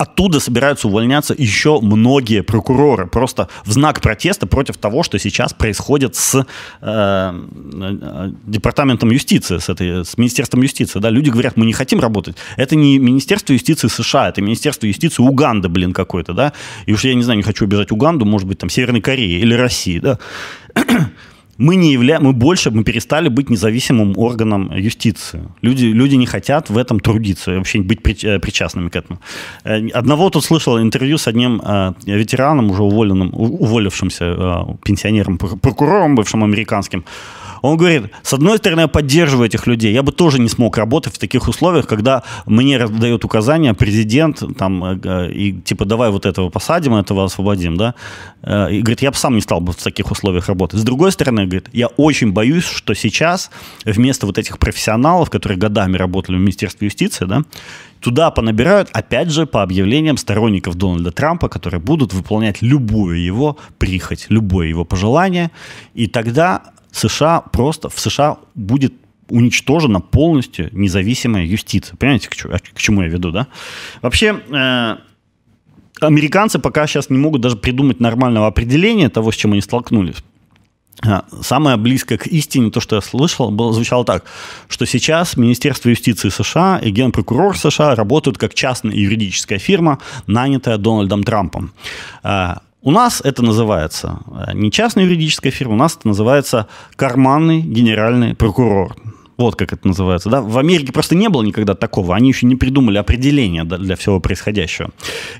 Оттуда собираются увольняться еще многие прокуроры, просто в знак протеста против того, что сейчас происходит с э, э, департаментом юстиции, с, этой, с Министерством юстиции. Да? Люди говорят, мы не хотим работать. Это не Министерство юстиции США, это Министерство юстиции Уганды, блин, какой-то. Да? И уж я не знаю, не хочу обижать Уганду, может быть, там Северной Кореи или России. Да? Мы не явля... мы больше, мы перестали быть независимым органом юстиции. Люди, люди не хотят в этом трудиться, вообще быть э, причастными к этому. Э, одного тут слышал интервью с одним э, ветераном, уже уволенным, уволившимся пенсионером, прокурором бывшим американским. Он говорит, с одной стороны, я поддерживаю этих людей. Я бы тоже не смог работать в таких условиях, когда мне раздает указания президент, там, э, и типа, давай вот этого посадим, этого освободим, да. Э, и говорит, я бы сам не стал бы в таких условиях работать. С другой стороны, говорит, я очень боюсь, что сейчас вместо вот этих профессионалов, которые годами работали в Министерстве юстиции, да, туда понабирают, опять же, по объявлениям сторонников Дональда Трампа, которые будут выполнять любую его прихоть, любое его пожелание, и тогда США просто, в США будет уничтожена полностью независимая юстиция. Понимаете, к, к чему я веду, да? Вообще, э, американцы пока сейчас не могут даже придумать нормального определения того, с чем они столкнулись. А, самое близкое к истине, то, что я слышал, было, звучало так, что сейчас Министерство юстиции США и генпрокурор США работают как частная юридическая фирма, нанятая Дональдом Трампом. У нас это называется э, не частная юридическая фирма, у нас это называется карманный генеральный прокурор. Вот как это называется. Да? В Америке просто не было никогда такого. Они еще не придумали определение для всего происходящего.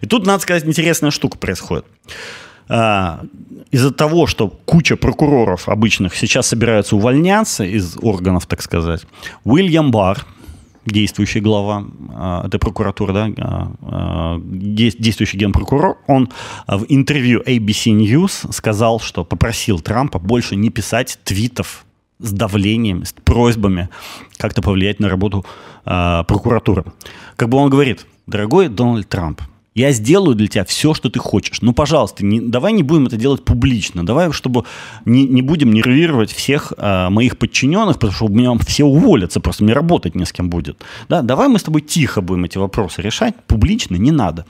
И тут, надо сказать, интересная штука происходит. А, из-за того, что куча прокуроров обычных сейчас собираются увольняться из органов, так сказать, Уильям Барр, действующий глава э, этой прокуратуры, да, э, действующий генпрокурор, он в интервью ABC News сказал, что попросил Трампа больше не писать твитов с давлением, с просьбами как-то повлиять на работу прокуратуры. Как бы он говорит, дорогой Дональд Трамп, Я сделаю для тебя все, что ты хочешь. Ну, пожалуйста, не, давай не будем это делать публично. Давай, чтобы не, не будем нервировать всех э, моих подчиненных, потому что у меня все уволятся, просто мне работать не с кем будет. Да, давай мы с тобой тихо будем эти вопросы решать, публично не надо.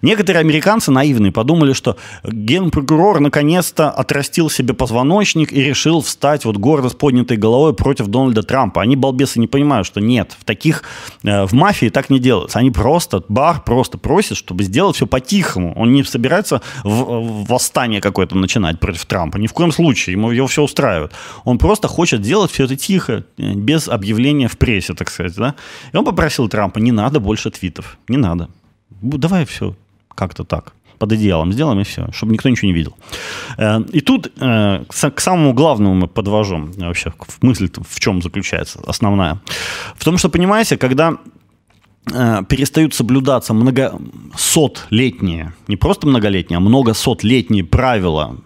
Некоторые американцы наивные подумали, что генпрокурор наконец-то отрастил себе позвоночник и решил встать вот гордо с поднятой головой против Дональда Трампа. Они, балбесы, не понимают, что нет, в таких, э, в мафии так не делается. Они просто, бар просто просит, чтобы сделать все по-тихому. Он не собирается в, в восстание какое-то начинать против Трампа. Ни в коем случае. Ему его все устраивает. Он просто хочет делать все это тихо, э, без объявления в прессе, так сказать. Да? И он попросил Трампа, не надо больше твитов. Не надо. Давай все как-то так под одеялом сделаем и все, чтобы никто ничего не видел. Э, и тут э, к самому главному мы подвожу вообще мысль в чем заключается основная. В том, что, понимаете, когда перестают соблюдаться многосотлетние, не просто многолетние, а многосотлетние правила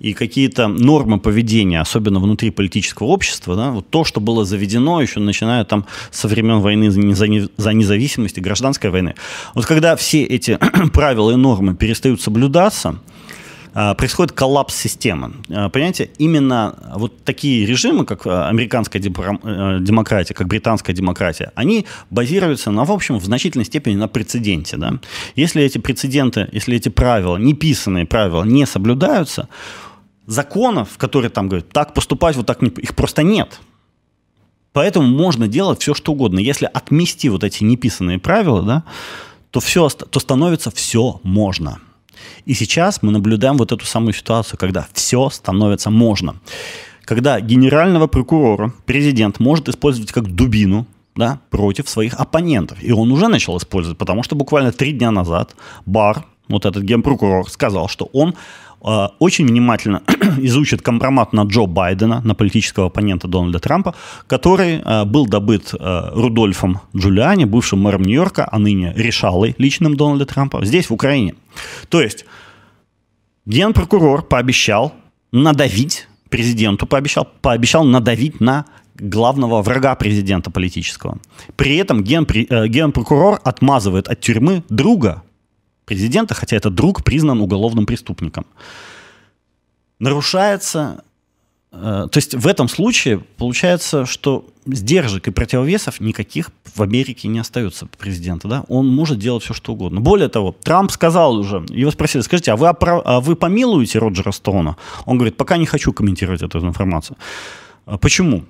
и какие-то нормы поведения, особенно внутри политического общества, да, вот то, что было заведено еще начиная там со времен войны за независимость и гражданской войны. Вот когда все эти правила и нормы перестают соблюдаться, происходит коллапс системы. А, понимаете, именно вот такие режимы, как а, американская э, демократия, как британская демократия, они базируются, на, в общем, в значительной степени на прецеденте. Да? Если эти прецеденты, если эти правила, неписанные правила не соблюдаются, законов, которые там говорят, так поступать, вот так их просто нет. Поэтому можно делать все, что угодно. Если отмести вот эти неписанные правила, да, то, все, то становится все можно. И сейчас мы наблюдаем вот эту самую ситуацию, когда все становится можно. Когда генерального прокурора президент может использовать как дубину да, против своих оппонентов. И он уже начал использовать, потому что буквально три дня назад Бар, вот этот генпрокурор, сказал, что он очень внимательно изучит компромат на Джо Байдена, на политического оппонента Дональда Трампа, который э, был добыт э, Рудольфом Джулиани, бывшим мэром Нью-Йорка, а ныне решалой личным Дональда Трампа, здесь, в Украине. То есть генпрокурор пообещал надавить президенту, пообещал, пообещал надавить на главного врага президента политического. При этом ген, э, генпрокурор отмазывает от тюрьмы друга президента, хотя этот друг признан уголовным преступником. Нарушается Э, то есть в этом случае получается, что сдержек и противовесов никаких в Америке не остается президента. Да? Он может делать все, что угодно. Более того, Трамп сказал уже, его спросили, скажите, а вы, оправ... а вы помилуете Роджера Стоуна? Он говорит, пока не хочу комментировать эту информацию. А почему?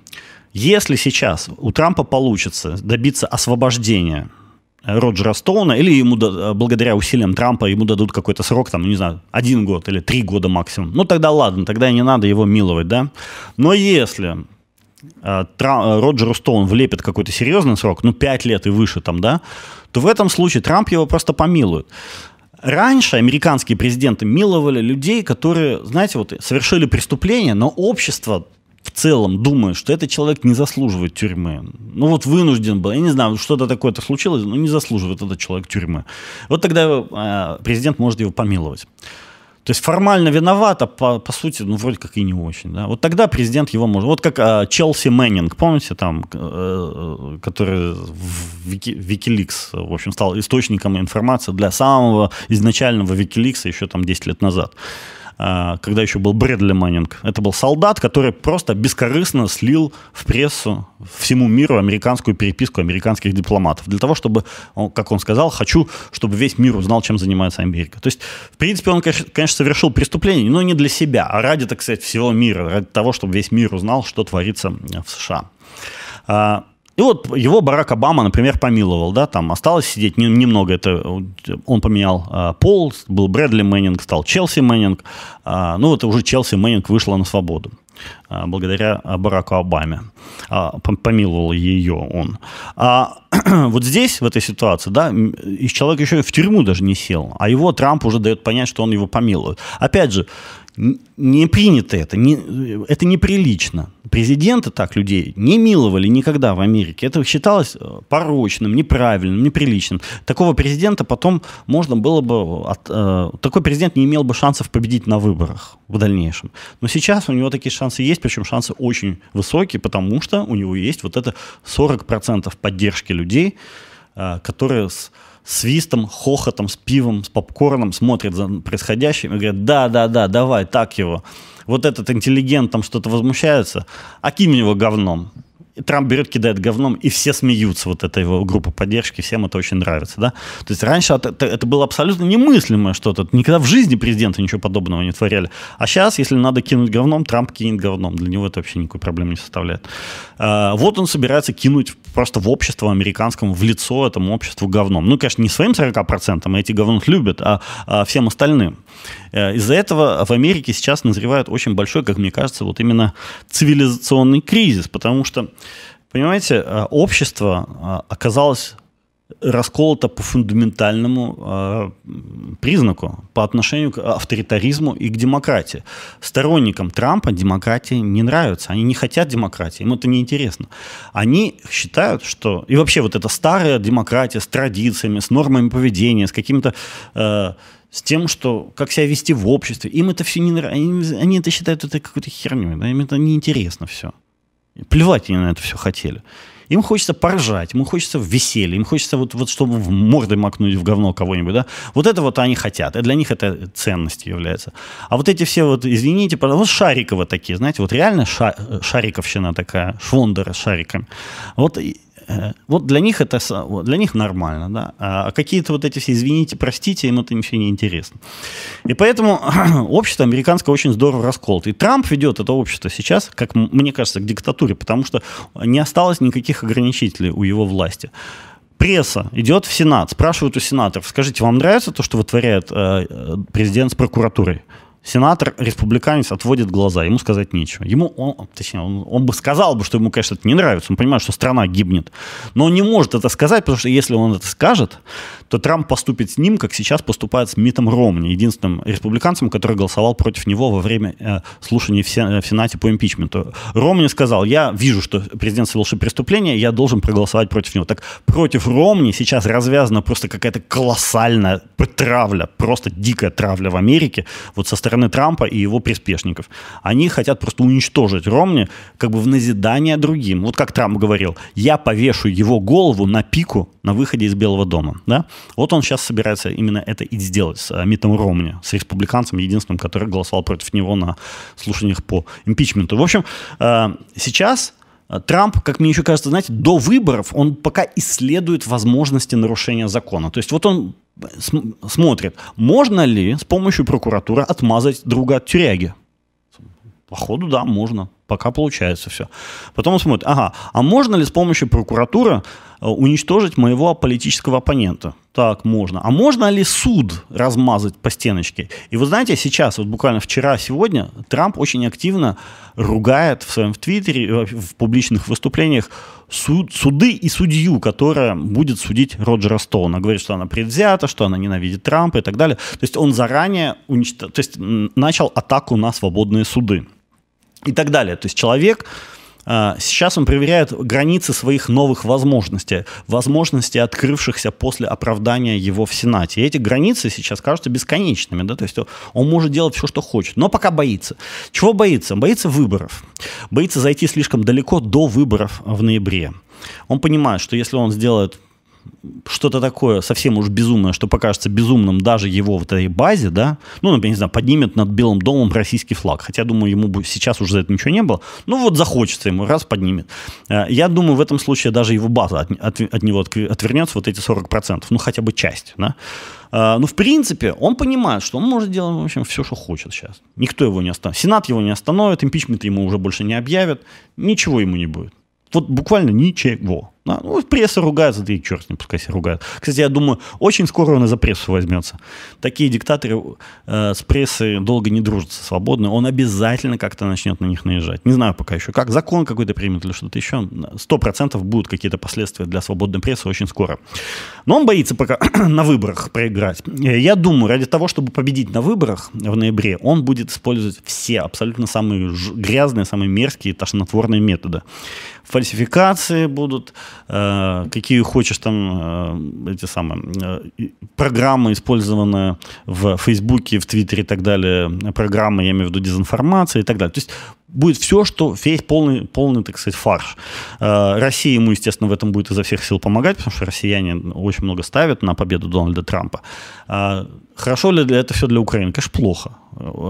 Если сейчас у Трампа получится добиться освобождения Роджера Стоуна, или ему, благодаря усилиям Трампа, ему дадут какой-то срок, там, не знаю, один год или три года максимум. Ну, тогда ладно, тогда не надо его миловать, да. Но если э, Трам, Роджеру Стоун влепит какой-то серьезный срок, ну, пять лет и выше там, да, то в этом случае Трамп его просто помилует. Раньше американские президенты миловали людей, которые, знаете, вот совершили преступление, но общество в целом думает, что этот человек не заслуживает тюрьмы. Ну вот вынужден был, я не знаю, что-то такое-то случилось, но не заслуживает этот человек тюрьмы. Вот тогда э, президент может его помиловать. То есть формально виноват, а по, по сути, ну, вроде как и не очень. Да? Вот тогда президент его может... Вот как а, Челси Мэннинг, помните, там, э, который в Вики, Wikileaks, в общем, стал источником информации для самого изначального Wikileaks еще там 10 лет назад. А, когда еще был Брэдли Маннинг. Это был солдат, который просто бескорыстно слил в прессу всему миру американскую переписку американских дипломатов. Для того, чтобы, как он сказал, хочу, чтобы весь мир узнал, чем занимается Америка. То есть, в принципе, он, конечно, совершил преступление, но не для себя, а ради, так сказать, всего мира, ради того, чтобы весь мир узнал, что творится в США. И вот его Барак Обама, например, помиловал, да, там осталось сидеть немного, это он поменял а, пол, был Брэдли Мэннинг, стал Челси Мэннинг, а, ну вот уже Челси Мэннинг вышла на свободу а, благодаря Бараку Обаме, а, помиловал ее он. А вот здесь, в этой ситуации, да, человек еще в тюрьму даже не сел, а его Трамп уже дает понять, что он его помилует. Опять же, не принято это, не, это неприлично. Президенты так людей не миловали никогда в Америке. Это считалось э, порочным, неправильным, неприличным. Такого президента потом можно было бы... От, э, такой президент не имел бы шансов победить на выборах в дальнейшем. Но сейчас у него такие шансы есть, причем шансы очень высокие, потому что у него есть вот это 40% поддержки людей, э, которые с свистом, хохотом, с пивом, с попкорном смотрят за происходящим и говорят, да, да, да, давай, так его. Вот этот интеллигент там что-то возмущается, а кинь в него говном. И Трамп берет, кидает говном, и все смеются, вот эта его группа поддержки, всем это очень нравится, да. То есть раньше это, это было абсолютно немыслимое что-то, никогда в жизни президенты ничего подобного не творяли. А сейчас, если надо кинуть говном, Трамп кинет говном, для него это вообще никакой проблемы не составляет. А, вот он собирается кинуть просто в общество американскому, в лицо этому обществу говном. Ну, конечно, не своим 40%, эти говнов любят, а, а всем остальным. Э, из-за этого в Америке сейчас назревает очень большой, как мне кажется, вот именно цивилизационный кризис, потому что, понимаете, э, общество э, оказалось расколото по фундаментальному э, признаку, по отношению к авторитаризму и к демократии. Сторонникам Трампа демократия не нравится, они не хотят демократии, им это не интересно. Они считают, что... И вообще вот эта старая демократия с традициями, с нормами поведения, с каким-то... Э, с тем, что как себя вести в обществе. Им это все не нравится. Они, они это считают это какой-то херней. Да? Им это неинтересно все. Плевать они на это все хотели. Им хочется поржать, им хочется веселья, им хочется вот, вот чтобы в морды макнуть в говно кого-нибудь, да. Вот это вот они хотят, и для них это ценностью является. А вот эти все вот, извините, вот Шариковы такие, знаете, вот реально ша, шариковщина такая, швондеры с шариками. Вот Э, вот для них это для них нормально, да. А какие-то вот эти все, извините, простите, им это ничего не интересно. И поэтому общество американское очень здорово расколото. И Трамп ведет это общество сейчас, как мне кажется, к диктатуре, потому что не осталось никаких ограничителей у его власти пресса идет в Сенат, спрашивают у сенаторов, скажите, вам нравится то, что вытворяет э, э президент с прокуратурой? Сенатор, республиканец, отводит глаза, ему сказать нечего. Ему, он, точнее, он, он бы сказал бы, что ему, конечно, это не нравится, он понимает, что страна гибнет. Но он не может это сказать, потому что если он это скажет, то Трамп поступит с ним, как сейчас поступает с Митом Ромни, единственным республиканцем, который голосовал против него во время э, слушаний в, Сен, в Сенате по импичменту. Ромни сказал, я вижу, что президент совершил преступление, я должен проголосовать против него. Так против Ромни сейчас развязана просто какая-то колоссальная травля, просто дикая травля в Америке, вот со стороны Трампа и его приспешников. Они хотят просто уничтожить Ромни как бы в назидание другим. Вот как Трамп говорил, я повешу его голову на пику на выходе из Белого дома. Да? Вот он сейчас собирается именно это и сделать с э, Митом Ромни, с республиканцем, единственным, который голосовал против него на слушаниях по импичменту. В общем, э, сейчас э, Трамп, как мне еще кажется, знаете, до выборов он пока исследует возможности нарушения закона. То есть вот он смотрит, можно ли с помощью прокуратуры отмазать друга от тюряги. Походу, да, можно. Пока получается все. Потом он смотрит, ага, а можно ли с помощью прокуратуры уничтожить моего политического оппонента? Так, можно. А можно ли суд размазать по стеночке? И вы знаете, сейчас, вот буквально вчера, сегодня, Трамп очень активно ругает в своем Твиттере, э, в публичных выступлениях суд, суды и судью, которая будет судить Роджера Стоуна. Говорит, что она предвзята, что она ненавидит Трампа и так далее. То есть он заранее уничтожил, то есть начал атаку на свободные суды и так далее. То есть человек Сейчас он проверяет границы своих новых возможностей, возможностей, открывшихся после оправдания его в Сенате. И эти границы сейчас кажутся бесконечными, да, то есть он может делать все, что хочет, но пока боится. Чего боится? Боится выборов. Боится зайти слишком далеко до выборов в ноябре. Он понимает, что если он сделает что-то такое совсем уж безумное, что покажется безумным даже его в этой базе, да, ну, например, не знаю, поднимет над Белым домом российский флаг. Хотя, думаю, ему бы сейчас уже за это ничего не было. Ну, вот захочется ему, раз поднимет. Э, я думаю, в этом случае даже его база от, от, от него отвернется, вот эти 40%, ну, хотя бы часть, да. Э, ну, в принципе, он понимает, что он может делать, в общем, все, что хочет сейчас. Никто его не остановит. Сенат его не остановит, импичмент ему уже больше не объявят, ничего ему не будет. Вот буквально ничего. Ну, пресса ругается, да и черт ним, пускай все ругают. Кстати, я думаю, очень скоро он и за прессу возьмется. Такие диктаторы э, с прессой долго не дружатся свободно. Он обязательно как-то начнет на них наезжать. Не знаю пока еще как. Закон какой-то примет или что-то еще. Сто процентов будут какие-то последствия для свободной прессы очень скоро. Но он боится пока на выборах проиграть. Я думаю, ради того, чтобы победить на выборах в ноябре, он будет использовать все абсолютно самые грязные, самые мерзкие, тошнотворные методы. Фальсификации будут, э, какие хочешь там эти самые программы, использованные в Фейсбуке, в Твиттере и так далее, программы, я имею в виду дезинформации и так далее. То есть будет все, что весь полный, полный, так сказать, фарш. Россия ему, естественно, в этом будет изо всех сил помогать, потому что россияне очень много ставят на победу Дональда Трампа. Хорошо ли это все для Украины? Конечно, плохо.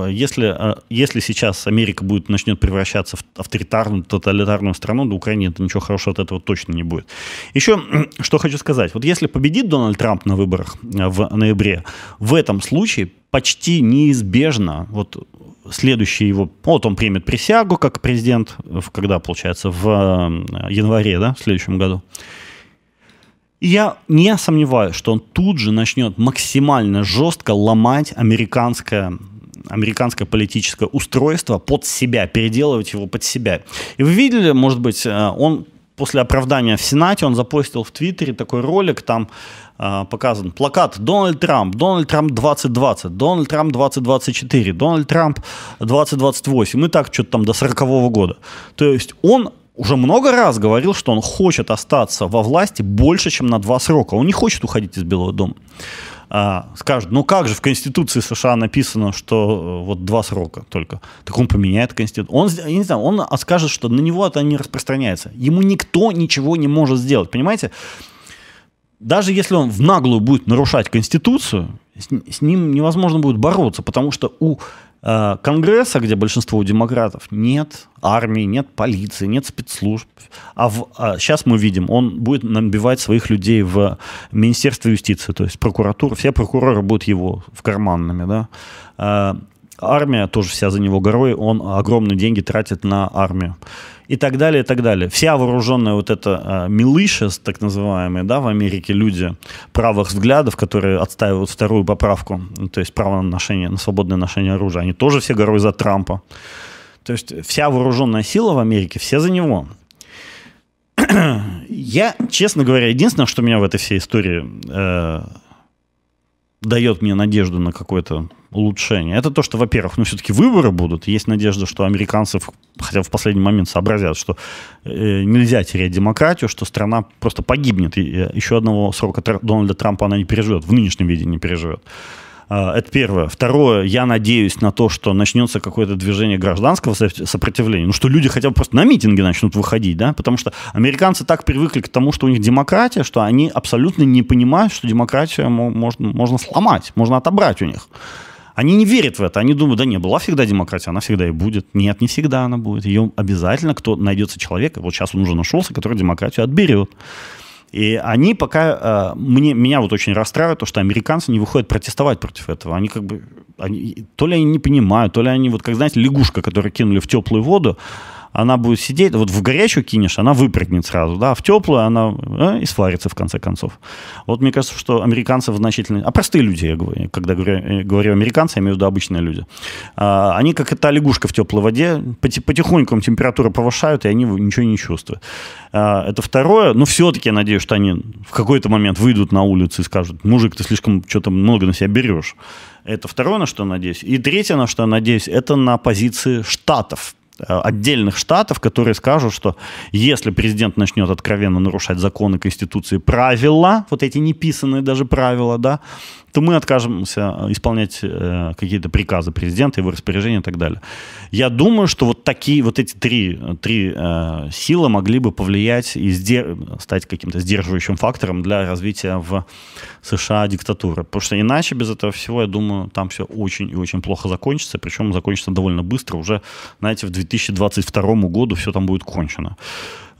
Если, э, если сейчас Америка будет, начнет превращаться в авторитарную, тоталитарную страну, для Украины это ничего хорошего от этого точно не будет. Еще что хочу сказать. Вот если победит Дональд Трамп на выборах э, в ноябре, в этом случае почти неизбежно вот следующий его, вот он примет присягу как президент, когда, получается, в э, январе, да, в следующем году. Я не сомневаюсь, что он тут же начнет максимально жестко ломать американское американское политическое устройство под себя, переделывать его под себя. И вы видели, может быть, э, он после оправдания в Сенате, он запостил в Твиттере такой ролик, там э, показан плакат «Дональд Трамп», «Дональд Трамп 2020», «Дональд Трамп 2024», «Дональд Трамп 2028», и так что-то там до 40 -го года. То есть он уже много раз говорил, что он хочет остаться во власти больше, чем на два срока. Он не хочет уходить из Белого дома. А, скажут, ну как же в Конституции США написано, что э, вот два срока только. Так он поменяет Конституцию. Он, я не знаю, он скажет, что на него это не распространяется. Ему никто ничего не может сделать, понимаете? Даже если он в наглую будет нарушать Конституцию, с, ним невозможно будет бороться, потому что у Конгресса, где большинство у демократов, нет армии, нет полиции, нет спецслужб. А, в, а сейчас мы видим, он будет набивать своих людей в Министерство юстиции, то есть прокуратура, все прокуроры будут его в карманными, да. Э, армия тоже вся за него горой, он огромные деньги тратит на армию и так далее, и так далее. Вся вооруженная вот эта э, милыша, так называемые, да, в Америке люди правых взглядов, которые отстаивают вторую поправку, ну, то есть право на ношение, на свободное ношение оружия, они тоже все горой за Трампа. То есть вся вооруженная сила в Америке, все за него. Я, честно говоря, единственное, что меня в этой всей истории э, дает мне надежду на какое-то улучшение, это то, что, во-первых, ну, все-таки выборы будут. Есть надежда, что американцев, хотя в последний момент сообразят, что э, нельзя терять демократию, что страна просто погибнет. И э, еще одного срока Дональда Трампа она не переживет, в нынешнем виде не переживет. А, это первое. Второе, я надеюсь на то, что начнется какое-то движение гражданского сопротивления. Ну, что люди хотя бы просто на митинги начнут выходить, да, потому что американцы так привыкли к тому, что у них демократия, что они абсолютно не понимают, что демократию можно, можно сломать, можно отобрать у них. Они не верят в это, они думают, да не, была всегда демократия, она всегда и будет. Нет, не всегда она будет. Ее обязательно кто найдется человек, вот сейчас он уже нашелся, который демократию отберет. И они пока... Э, мне, меня вот очень расстраивает то, что американцы не выходят протестовать против этого. Они как бы... Они, то ли они не понимают, то ли они, вот как, знаете, лягушка, которую кинули в теплую воду, она будет сидеть, вот в горячую кинешь, она выпрыгнет сразу, да, в теплую она э, и сварится в конце концов. Вот мне кажется, что американцы значительно... А простые люди, я говорю, когда говорю, э, говорю американцы, я имею в виду обычные люди. А, они как эта лягушка в теплой воде, потихоньку температуру повышают, и они ничего не чувствуют. А, это второе. Но все-таки я надеюсь, что они в какой-то момент выйдут на улицу и скажут, мужик, ты слишком что-то много на себя берешь. Это второе, на что я надеюсь. И третье, на что я надеюсь, это на позиции штатов отдельных штатов, которые скажут, что если президент начнет откровенно нарушать законы, конституции, правила, вот эти неписанные даже правила, да, то мы откажемся исполнять э, какие-то приказы президента, его распоряжения и так далее. Я думаю, что вот такие, вот эти три, три э, силы могли бы повлиять и стать каким-то сдерживающим фактором для развития в США диктатуры. Потому что иначе без этого всего, я думаю, там все очень и очень плохо закончится, причем закончится довольно быстро, уже, знаете, в 2022 году все там будет кончено.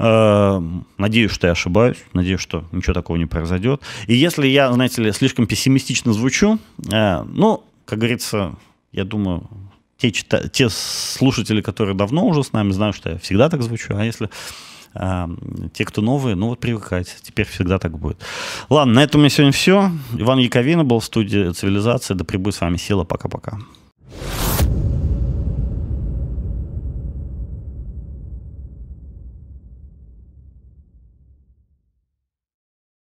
Э, надеюсь, что я ошибаюсь, надеюсь, что ничего такого не произойдет. И если я, знаете ли, слишком пессимистично звучу, э, ну, как говорится, я думаю, те, чита... те слушатели, которые давно уже с нами, знают, что я всегда так звучу, а если э, те, кто новые, ну вот привыкать, теперь всегда так будет. Ладно, на этом у меня сегодня все. Иван Яковина был в студии «Цивилизация». Да прибудет с вами сила. Пока-пока.